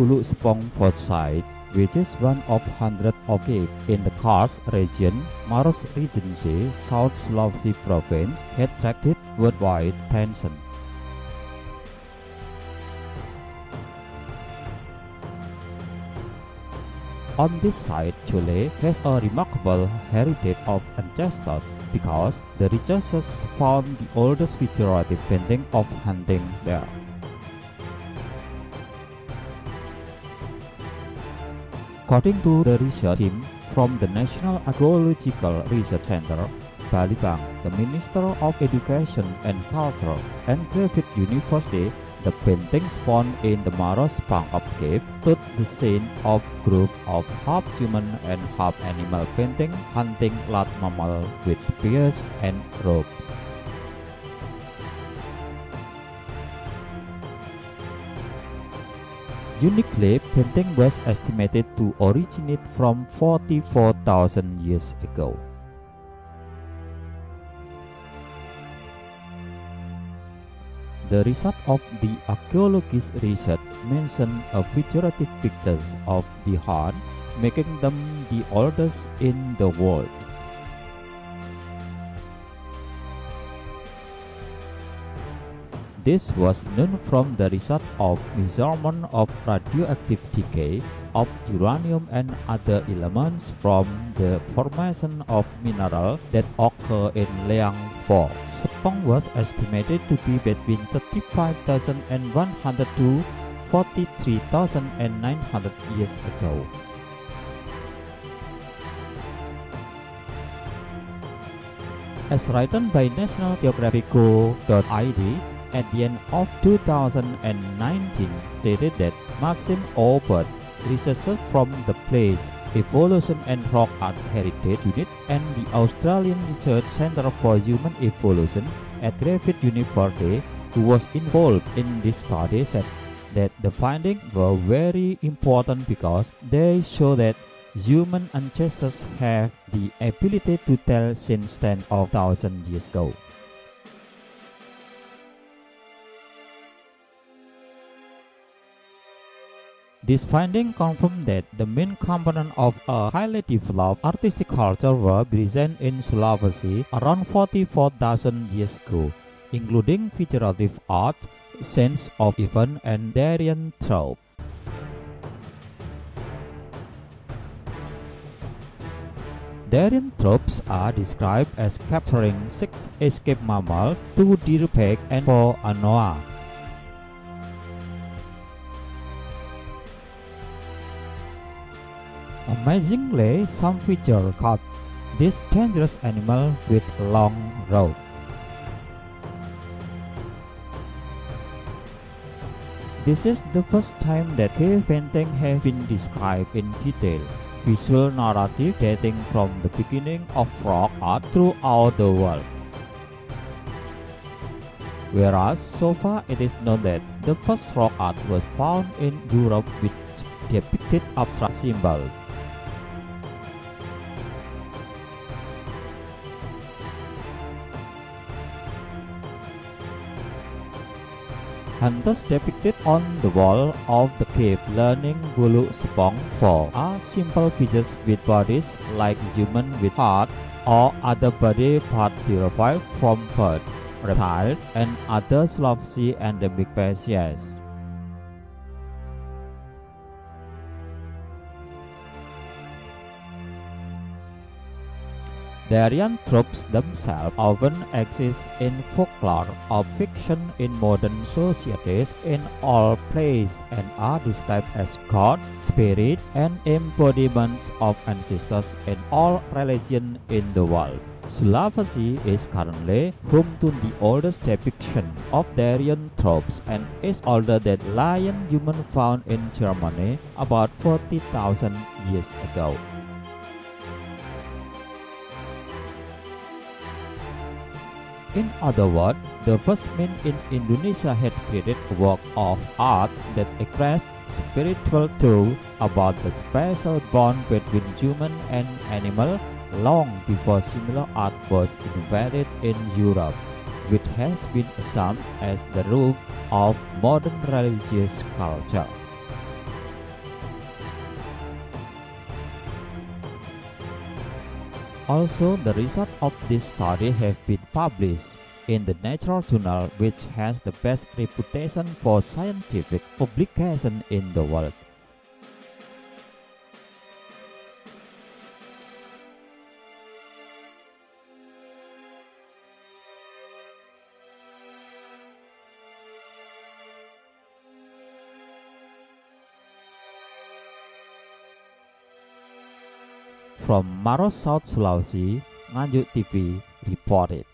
Bulu Sepong Fort site, which is one of hundred caves in the karst region, Maros Regency, South Sulawesi province, attracted worldwide attention. On this site, Chile has a remarkable heritage of ancestors because the researchers found the oldest figurative painting of hunting there. According to the research team from the National Archaeological Research Center, Balibang, the Minister of Education and Culture, and Griffith University the paintings found in the Maros Pangkep cave took the scene of group of half human and half animal painting hunting large mammal with spears and ropes. Uniquely, painting was estimated to originate from 44,000 years ago. The result of the archaeologist's research mentioned a figurative pictures of the heart, making them the oldest in the world. This was known from the result of measurement of radioactive decay of uranium and other elements from the formation of mineral that occur in Leang Fault. Sepong was estimated to be between 35,100 to 43,900 years ago. As written by National Geographic.id, at the end of 2019 stated that Maxime Aubert, researcher from the Place Evolution and Rock Art Heritage Unit and the Australian Research Centre for Human Evolution at Griffith University, who was involved in this study, said that the findings were very important because they show that human ancestors have the ability to tell since tens of thousands years ago. This finding confirmed that the main component of a highly developed artistic culture were present in Sulawesi around 44,000 years ago, including figurative art, sense of event, and Darien trope. Therianthropes are described as capturing six escaped mammals, two deer pig, and four anoa. Amazingly, some feature caught this dangerous animal with long rope. This is the first time that cave painting has been described in detail. Visual narrative dating from the beginning of rock art throughout the world. Whereas so far it is known that the first rock art was found in Europe which depicted abstract symbols. Hunters depicted on the wall of the cave learning Bulu Sepong for are simple figures with bodies like human with heart or other body part derived from bird, reptiles, and other Sulawesi endemic species. Darien tropes themselves often exist in folklore or fiction in modern societies in all places and are described as God, spirit, and embodiments of ancestors in all religions in the world. Sulawesi is currently home to the oldest depiction of Darien tropes and is older than lion human found in Germany about 40,000 years ago. In other words, the first men in Indonesia had created a work of art that expressed spiritual truth about the special bond between human and animal long before similar art was invented in Europe, which has been assumed as the root of modern religious culture. Also, the results of this study have been published in the Nature Journal, which has the best reputation for scientific publication in the world. From Maros, South Sulawesi, Nganjuk TV reported.